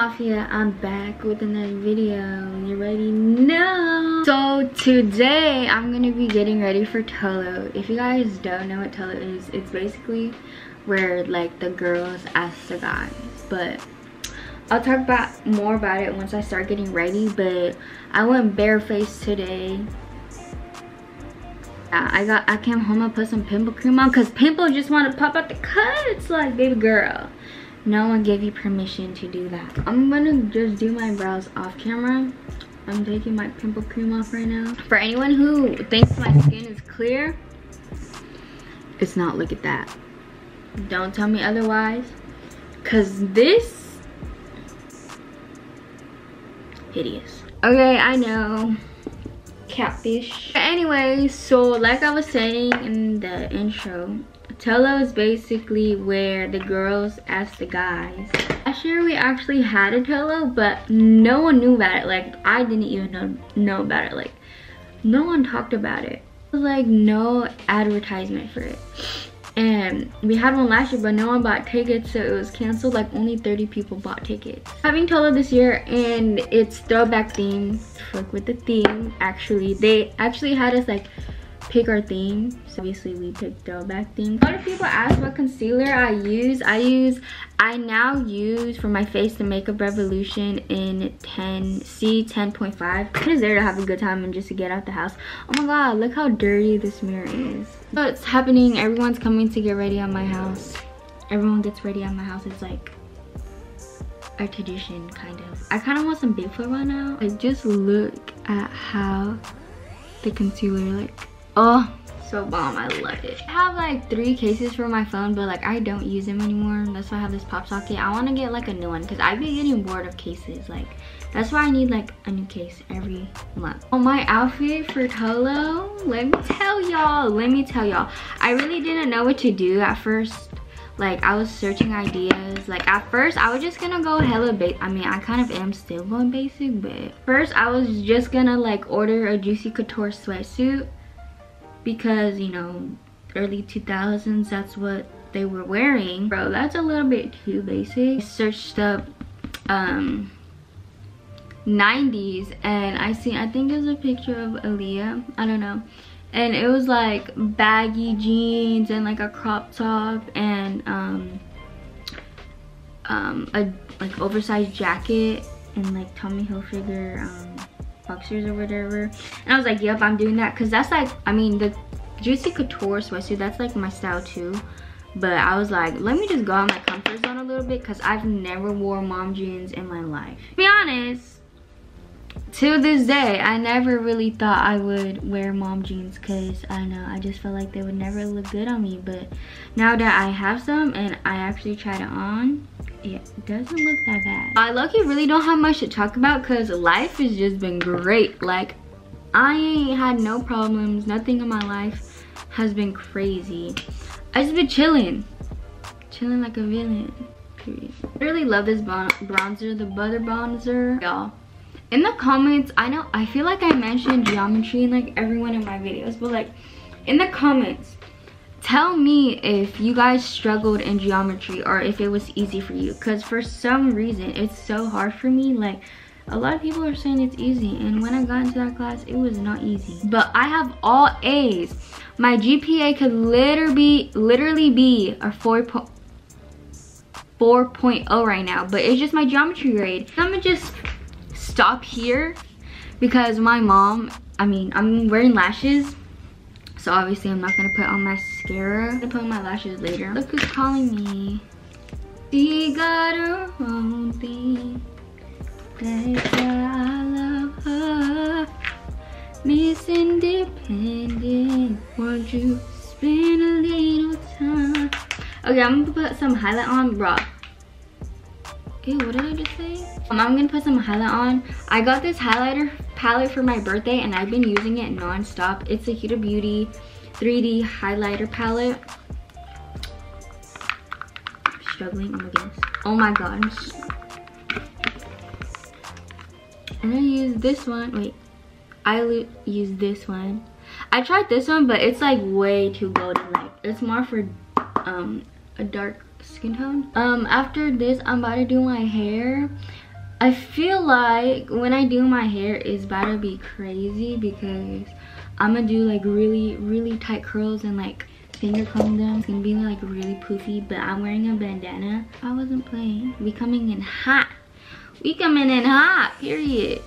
Mafia, I'm back with another video. You already know. So today I'm gonna be getting ready for Tolo. If you guys don't know what Tolo is, it's basically where like the girls ask the guys. But I'll talk about more about it once I start getting ready. But I went barefaced today. I got I came home and put some pimple cream on because pimple just want to pop out the cuts like baby girl no one gave you permission to do that. I'm gonna just do my brows off camera. I'm taking my pimple cream off right now. For anyone who thinks my skin is clear it's not. Look at that. Don't tell me otherwise because this hideous. Okay i know. Catfish. Anyway so like i was saying in the intro Tolo is basically where the girls ask the guys. Last year we actually had a Tolo, but no one knew about it. Like, I didn't even know, know about it. Like, no one talked about it. There was like no advertisement for it. And we had one last year, but no one bought tickets, so it was canceled. Like, only 30 people bought tickets. Having Tolo this year, and it's throwback theme. Fuck with the theme, actually. They actually had us like pick our theme. So obviously we picked throwback theme. A lot of people ask what concealer I use. I use, I now use for my face the Makeup Revolution in 10, C10.5. I'm just there to have a good time and just to get out the house. Oh my god, look how dirty this mirror is. It's happening, everyone's coming to get ready at my house. Everyone gets ready at my house. It's like a tradition kind of i kind of want some bigfoot right now like just look at how the concealer like oh so bomb i love it. I have like three cases for my phone but like i don't use them anymore. That's why i have this pop socket. I want to get like a new one because i've been getting bored of cases like that's why i need like a new case every month. On my outfit for tolo let me tell y'all let me tell y'all. I really didn't know what to do at first. Like i was searching ideas. Like at first i was just gonna go hella basic i mean i kind of am still going basic but first i was just gonna like order a juicy couture sweatsuit because you know early 2000s that's what they were wearing. Bro that's a little bit too basic. I searched up um 90s and i see i think there's a picture of Aaliyah. I don't know. And it was like baggy jeans and like a crop top and um um a like oversized jacket and like Tommy Hilfiger um boxers or whatever. And i was like yep i'm doing that. Because that's like i mean the juicy couture sweatsuit that's like my style too. But i was like let me just go out my comfort zone a little bit because i've never wore mom jeans in my life. To be honest. To this day i never really thought i would wear mom jeans because i know i just felt like they would never look good on me. But now that i have some and i actually tried it on it doesn't look that bad. I lucky really don't have much to talk about because life has just been great. Like i ain't had no problems. Nothing in my life has been crazy. I just been chilling. Chilling like a villain. Period. I really love this bronzer the butter bronzer. Y'all in the comments i know i feel like i mentioned geometry in like every one of my videos but like in the comments tell me if you guys struggled in geometry or if it was easy for you because for some reason it's so hard for me like a lot of people are saying it's easy and when i got into that class it was not easy. But i have all a's. My gpa could literally be literally be a 4 4.0 right now but it's just my geometry grade. I'm gonna just stop here because my mom i mean i'm wearing lashes so obviously I'm not gonna put on mascara. I'm gonna put on my lashes later. Look who's calling me. She got her own thing. That's why I love her. Miss Independent. Won't you spend a little time? Okay, I'm gonna put some highlight on, bro. Okay, what did I just say? Um, I'm gonna put some highlight on. I got this highlighter palette for my birthday and I've been using it non-stop. It's a Huda Beauty 3D highlighter palette. I'm struggling, oh my goodness. Oh my gosh. I'm gonna use this one, wait. I use this one. I tried this one, but it's like way too golden. Like, it's more for um, a dark skin tone. Um, after this, I'm about to do my hair I feel like when I do my hair, it's about to be crazy because I'm gonna do like really, really tight curls and like finger comb them. It's gonna be like really poofy, but I'm wearing a bandana. I wasn't playing. We coming in hot. We coming in hot, period.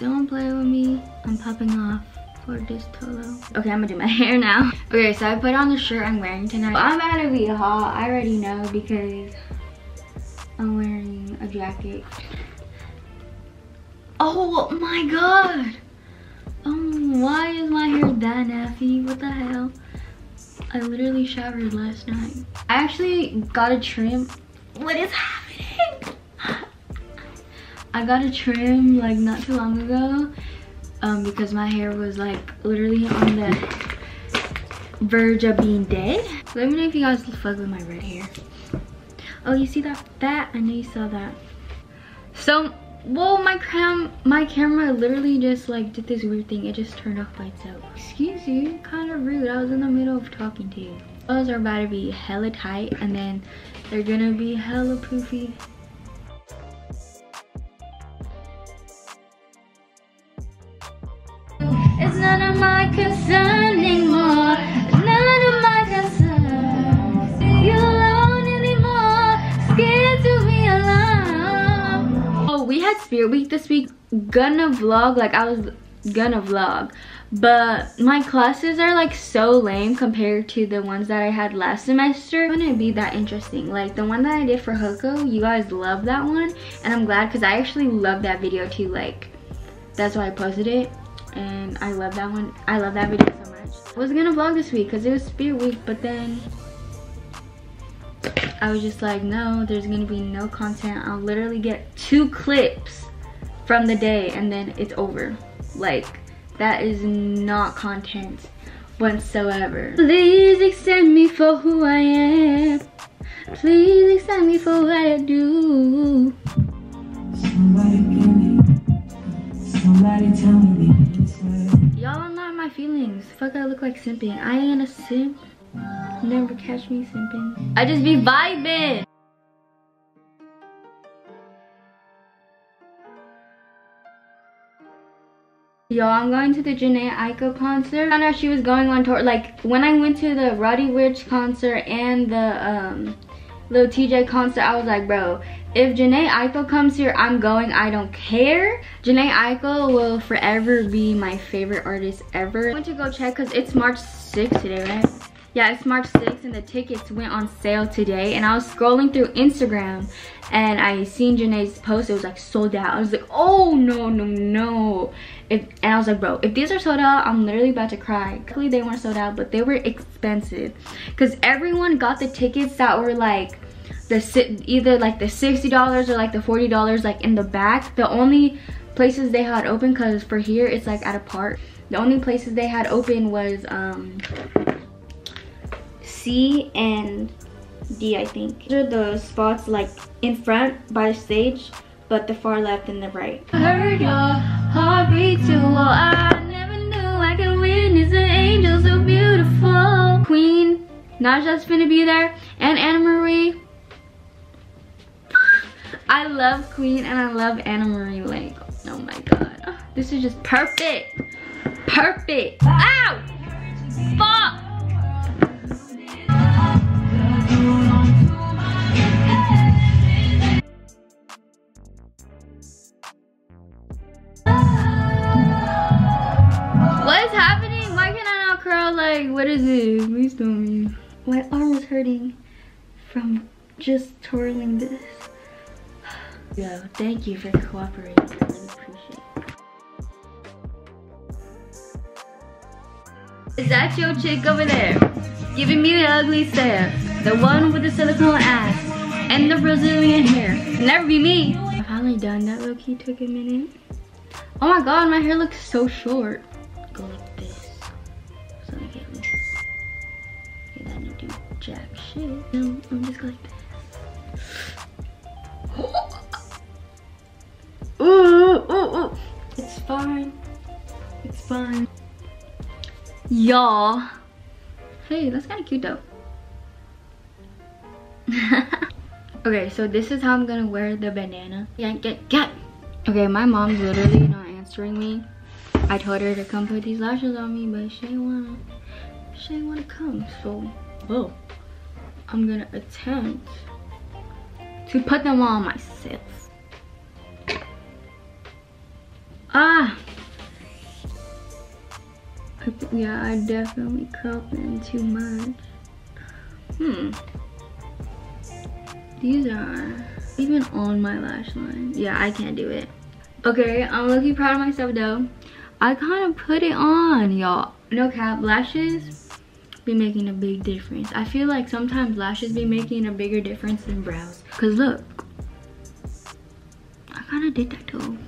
Don't play with me. I'm popping off for this Tolo. Okay, I'm gonna do my hair now. Okay, so I put on the shirt I'm wearing tonight. I'm about to be hot, I already know because I'm wearing a jacket. Oh my god! Oh, why is my hair that nappy? What the hell? I literally showered last night. I actually got a trim. What is happening? I got a trim like not too long ago um, because my hair was like literally on the verge of being dead. Let me know if you guys fuck with my red hair. Oh, you see that? That? I know you saw that. So Whoa, my cam my camera literally just like did this weird thing. It just turned off by itself. Excuse you, kind of rude. I was in the middle of talking to you. Those are about to be hella tight and then they're gonna be hella poofy. It's none of my concern Spirit Week this week. Gonna vlog like I was gonna vlog but my classes are like so lame compared to the ones that I had last semester. It wouldn't be that interesting. Like the one that I did for Hoko, you guys love that one and I'm glad because I actually love that video too. Like that's why I posted it and I love that one. I love that video so much. I was gonna vlog this week because it was Spirit Week, but then I was just like, no, there's gonna be no content. I'll literally get two clips from the day and then it's over. Like, that is not content whatsoever. Please accept me for who I am. Please accept me for what I do. Somebody tell me Somebody tell me Y'all are not my feelings. Fuck, I look like simping. I ain't a simp. Never catch me simping. I just be vibing. Yo, I'm going to the Jhené Aiko concert. I found out she was going on tour. Like, when I went to the Roddy Ricch concert and the um, Lil TJay concert, I was like, bro, if Jhené Aiko comes here, I'm going. I don't care. Jhené Aiko will forever be my favorite artist ever. I went to go check because it's March 6th today, right? Yeah, it's March 6th and the tickets went on sale today. And I was scrolling through Instagram and I seen Jhené's post. It was like sold out. I was like, oh, no, no, no. If, and I was like, bro, if these are sold out, I'm literally about to cry. Luckily, they weren't sold out, but they were expensive. Because everyone got the tickets that were like the either like the $60 or like the $40 like in the back. The only places they had open because for here it's like at a park. The only places they had open was um, C and D I think. These are the spots like in front by the stage but the far left and the right. I heard your heartbeat too. I never knew I could an angel so beautiful. Queen, Naija's gonna be there and Anna Marie. I love Queen and I love Anna Marie Lake. Oh my god. This is just perfect. Perfect. Ow! Fuck! Like, what is it? Please tell me. My arm is hurting from just twirling this. Yo, thank you for cooperating. I really appreciate it. Is that your chick over there? Giving me the ugly stare. The one with the silicone ass and the Brazilian hair. never be me. I finally done that low key took a minute. Oh my god, my hair looks so short. Go shit. No, I'm just this. Ooh, ooh, ooh. It's fine. It's fine. Y'all. Hey, that's kind of cute though. okay, so this is how I'm gonna wear the bandana. Yeah, get, get. Okay, my mom's literally not answering me. I told her to come put these lashes on me, but she wanna, she wanna come. So, oh, I'm gonna attempt to put them on myself. Ah! yeah, I definitely curled them too much. Hmm. These are even on my lash line. Yeah, I can't do it. Okay, I'm looking proud of myself though. I kind of put it on, y'all. No cap, lashes be making a big difference. I feel like sometimes lashes be making a bigger difference than brows. Cause look, I kind of did that too.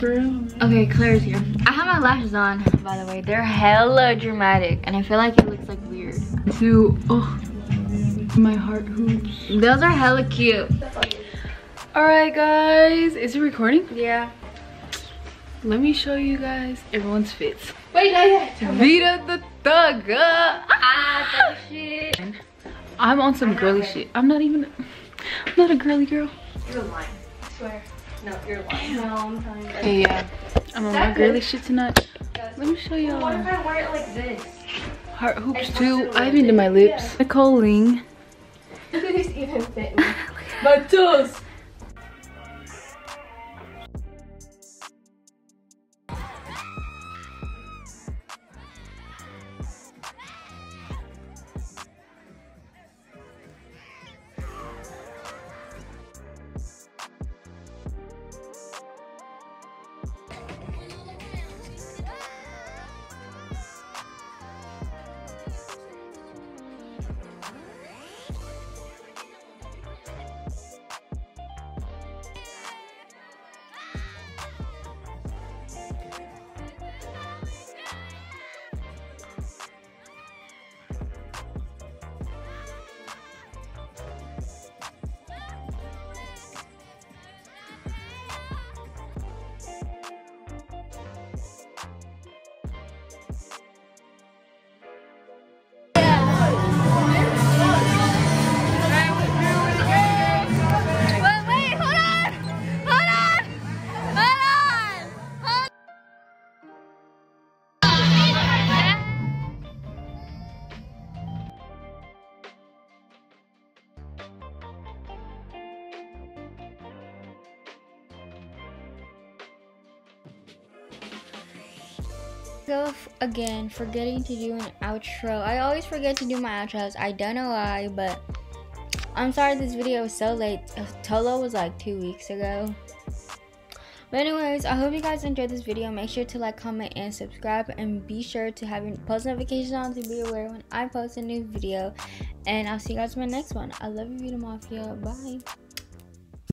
Okay, Claire's here. I have my lashes on, by the way. They're hella dramatic, and I feel like it looks like weird. To oh, my heart hoops. Those are hella cute. All right, guys. Is it recording? Yeah. Let me show you guys everyone's fits. Wait, not yet. Vita the Thug. Ah, shit. I'm on some girly shit. I'm not even, I'm not a girly girl. You're lying. I swear. No, you're lying. No, I'm telling you. Hey, yeah. I'm on my girly shit tonight. Let me show y'all. What if I wear it like this? Heart hoops too. I even did my lips. Nicole Ling. Do these even fit me? My toes! Go again forgetting to do an outro. I always forget to do my outros. I don't know why but i'm sorry this video was so late. Uh, tolo was like two weeks ago. But anyways i hope you guys enjoyed this video. Make sure to like comment and subscribe and be sure to have your post notifications on to be aware when i post a new video. And i'll see you guys in my next one. I love you Vita Mafia. Bye